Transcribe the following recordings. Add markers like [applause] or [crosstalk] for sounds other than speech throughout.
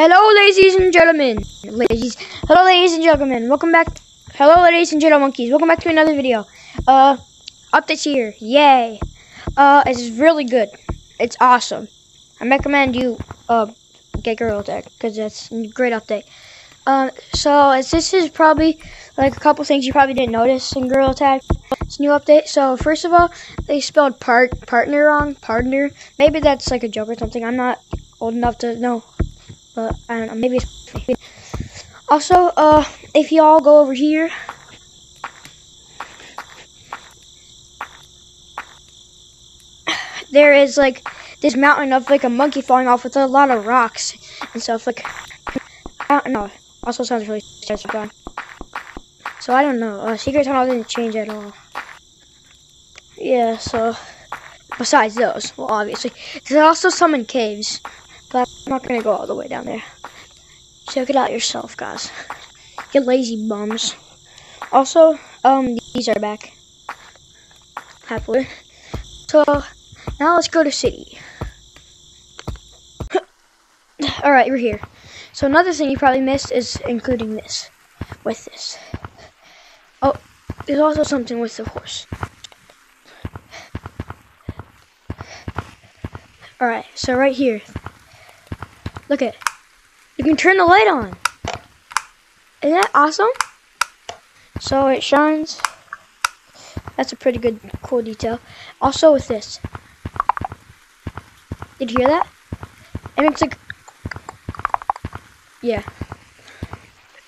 Hello, ladies and gentlemen. Ladies, hello, ladies and gentlemen. Welcome back. Hello, ladies and gentle monkeys. Welcome back to another video. Uh, updates here. Yay. Uh, it's really good. It's awesome. I recommend you uh get Gorilla Tag because it's a great update. Um, so as this is probably like a couple things you probably didn't notice in Gorilla Tag. It's new update. So first of all, they spelled part partner wrong. Partner. Maybe that's like a joke or something. I'm not old enough to know but I don't know, maybe it's [laughs] Also, uh, if y'all go over here, [sighs] there is like this mountain of like a monkey falling off with a lot of rocks and stuff. Like, I don't know. Also sounds really satisfying. So I don't know. Uh, Secret Tunnel didn't change at all. Yeah, so besides those, well, obviously, there's also some in caves. But I'm not gonna go all the way down there. Check it out yourself, guys. You lazy bums. Also, um, these are back. Happily. So, now let's go to city. [laughs] Alright, we're here. So another thing you probably missed is including this. With this. Oh, there's also something with the horse. Alright, so right here, Look at You can turn the light on. Isn't that awesome? So it shines. That's a pretty good, cool detail. Also with this. Did you hear that? And it's like, yeah.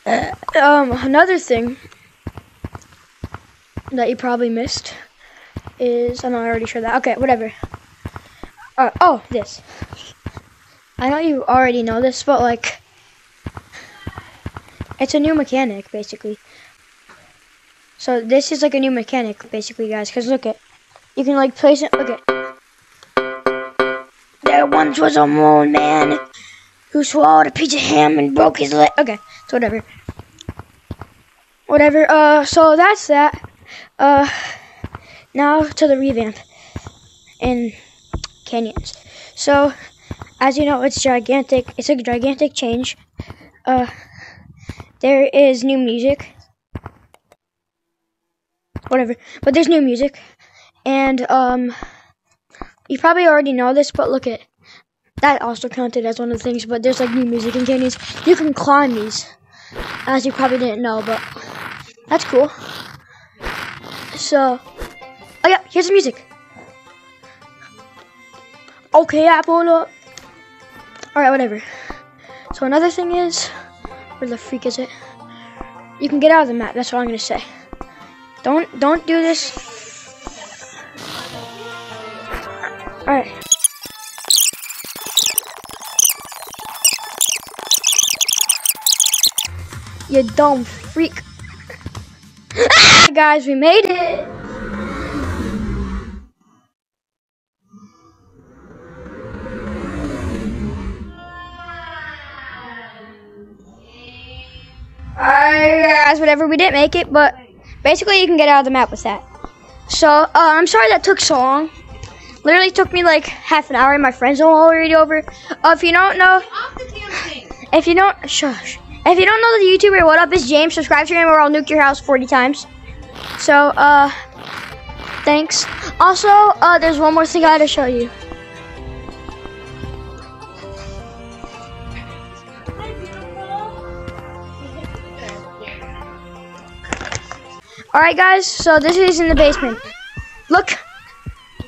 Uh, um, another thing that you probably missed is, I'm not already sure that. Okay, whatever. Uh, oh, this. I know you already know this, but like, it's a new mechanic, basically. So this is like a new mechanic, basically, guys. Because look at, you can like place it. Look at. There once was a moon man who swallowed a piece of ham and broke his leg. Okay, so whatever. Whatever. Uh, so that's that. Uh, now to the revamp in canyons. So as you know, it's gigantic. It's a gigantic change. Uh, there is new music. Whatever. But there's new music. And, um, you probably already know this, but look at that also counted as one of the things, but there's like new music in canyons. You can climb these, as you probably didn't know, but that's cool. So, oh yeah, here's the music. Okay, Apple. Alright, whatever. So another thing is, where the freak is it? You can get out of the map, that's what I'm gonna say. Don't, don't do this. Alright. You dumb freak. [laughs] Guys, we made it! Guys, whatever. We didn't make it, but basically you can get out of the map with that. So, uh, I'm sorry that took so long. Literally took me like half an hour and my friends are already over. Uh, if you don't know, if you don't, shush. If you don't know the YouTuber, what up is James. Subscribe to him or I'll nuke your house 40 times. So, uh, thanks. Also, uh, there's one more thing I gotta show you. Alright guys, so this is in the basement. Look.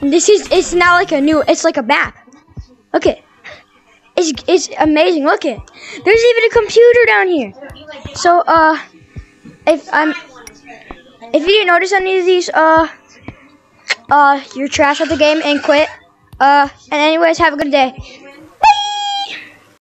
This is it's not like a new it's like a map. Look it. It's it's amazing. Look it. There's even a computer down here. So uh if I'm if you didn't notice any of these uh uh you're trash at the game and quit. Uh and anyways have a good day.